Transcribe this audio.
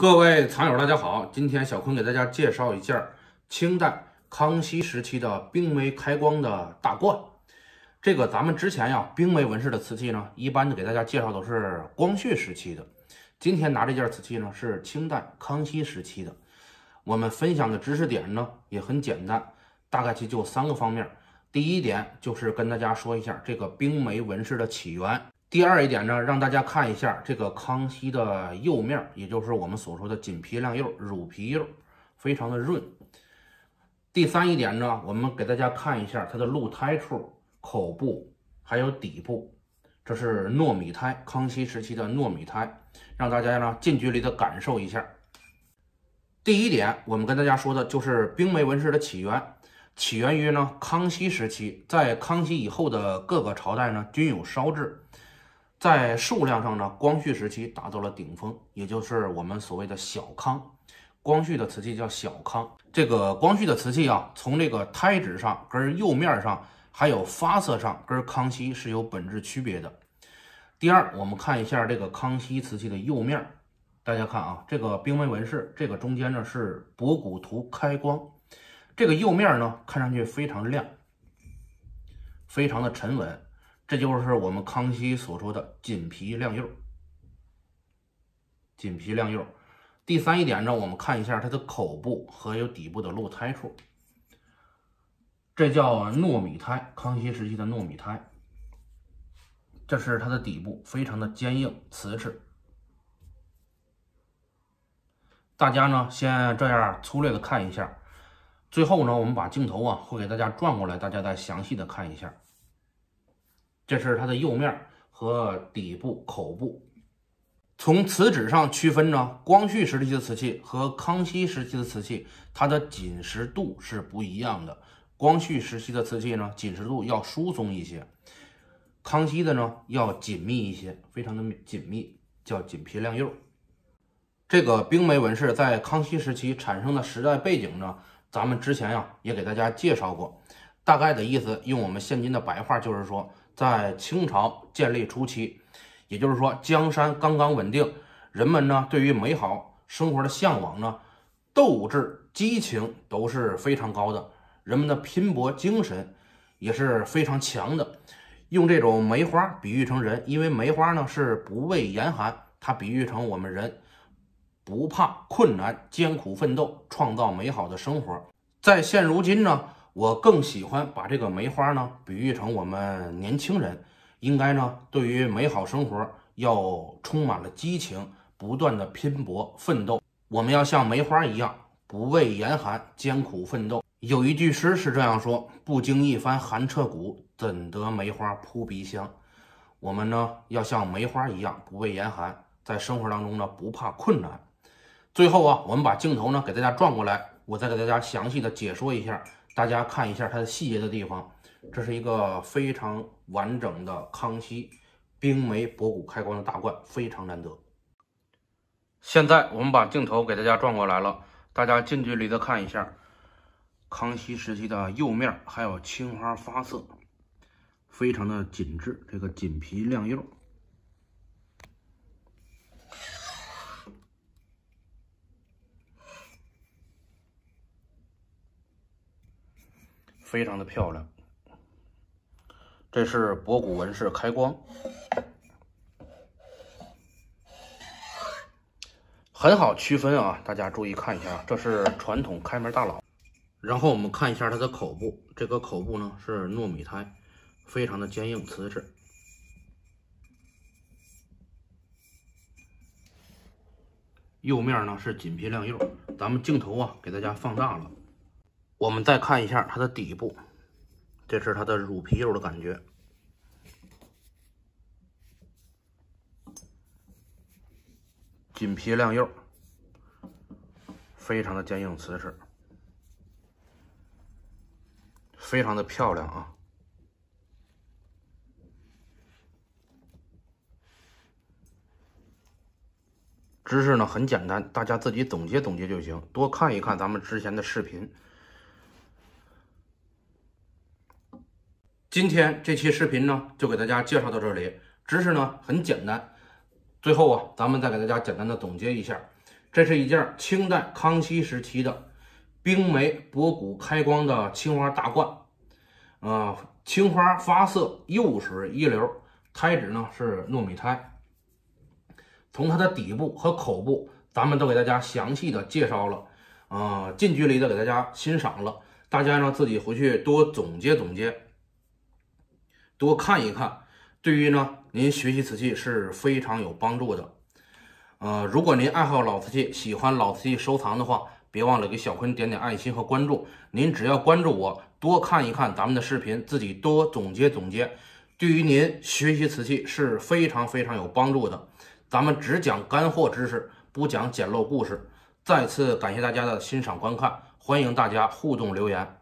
各位藏友，大家好！今天小坤给大家介绍一件清代康熙时期的冰梅开光的大罐。这个咱们之前呀，冰梅纹饰的瓷器呢，一般的给大家介绍都是光绪时期的。今天拿这件瓷器呢，是清代康熙时期的。我们分享的知识点呢，也很简单，大概其就三个方面。第一点就是跟大家说一下这个冰梅纹饰的起源。第二一点呢，让大家看一下这个康熙的釉面，也就是我们所说的锦皮亮釉、乳皮釉，非常的润。第三一点呢，我们给大家看一下它的露胎处、口部还有底部，这是糯米胎，康熙时期的糯米胎，让大家呢近距离的感受一下。第一点，我们跟大家说的就是冰梅纹饰的起源，起源于呢康熙时期，在康熙以后的各个朝代呢均有烧制。在数量上呢，光绪时期达到了顶峰，也就是我们所谓的小康。光绪的瓷器叫小康。这个光绪的瓷器啊，从这个胎质上、跟釉面上，还有发色上，跟康熙是有本质区别的。第二，我们看一下这个康熙瓷器的釉面，大家看啊，这个冰梅纹饰，这个中间呢是博古图开光，这个釉面呢看上去非常亮，非常的沉稳。这就是我们康熙所说的锦皮亮釉，锦皮亮釉。第三一点呢，我们看一下它的口部和有底部的露胎处，这叫糯米胎，康熙时期的糯米胎。这是它的底部，非常的坚硬瓷实。大家呢先这样粗略的看一下，最后呢，我们把镜头啊会给大家转过来，大家再详细的看一下。这是它的釉面和底部口部。从瓷质上区分呢，光绪时期的瓷器和康熙时期的瓷器，它的紧实度是不一样的。光绪时期的瓷器呢，紧实度要疏松一些；康熙的呢，要紧密一些，非常的紧密，叫紧皮亮釉。这个冰梅纹饰在康熙时期产生的时代背景呢，咱们之前呀也给大家介绍过，大概的意思用我们现今的白话就是说。在清朝建立初期，也就是说江山刚刚稳定，人们呢对于美好生活的向往呢，斗志激情都是非常高的，人们的拼搏精神也是非常强的。用这种梅花比喻成人，因为梅花呢是不畏严寒，它比喻成我们人不怕困难，艰苦奋斗，创造美好的生活。在现如今呢。我更喜欢把这个梅花呢比喻成我们年轻人，应该呢对于美好生活要充满了激情，不断的拼搏奋斗。我们要像梅花一样，不畏严寒，艰苦奋斗。有一句诗是这样说：“不经一番寒彻骨，怎得梅花扑鼻香。”我们呢要像梅花一样，不畏严寒，在生活当中呢不怕困难。最后啊，我们把镜头呢给大家转过来，我再给大家详细的解说一下。大家看一下它的细节的地方，这是一个非常完整的康熙冰梅博古开光的大罐，非常难得。现在我们把镜头给大家转过来了，大家近距离的看一下康熙时期的釉面，还有青花发色，非常的紧致，这个锦皮亮釉。非常的漂亮，这是博古纹饰开光，很好区分啊！大家注意看一下，这是传统开门大佬。然后我们看一下它的口部，这个口部呢是糯米胎，非常的坚硬瓷实。釉面呢是锦皮亮釉，咱们镜头啊给大家放大了。我们再看一下它的底部，这是它的乳皮釉的感觉，锦皮亮釉，非常的坚硬瓷实，非常的漂亮啊！知识呢很简单，大家自己总结总结就行，多看一看咱们之前的视频。今天这期视频呢，就给大家介绍到这里。知识呢很简单，最后啊，咱们再给大家简单的总结一下。这是一件清代康熙时期的冰梅博古开光的青花大罐，啊，青花发色釉水一流，胎质呢是糯米胎。从它的底部和口部，咱们都给大家详细的介绍了，啊，近距离的给大家欣赏了，大家呢自己回去多总结总结，多看一看，对于呢您学习瓷器是非常有帮助的。呃，如果您爱好老瓷器，喜欢老瓷器收藏的话，别忘了给小坤点点爱心和关注。您只要关注我，多看一看咱们的视频，自己多总结总结，对于您学习瓷器是非常非常有帮助的。咱们只讲干货知识，不讲简陋故事。再次感谢大家的欣赏观看，欢迎大家互动留言。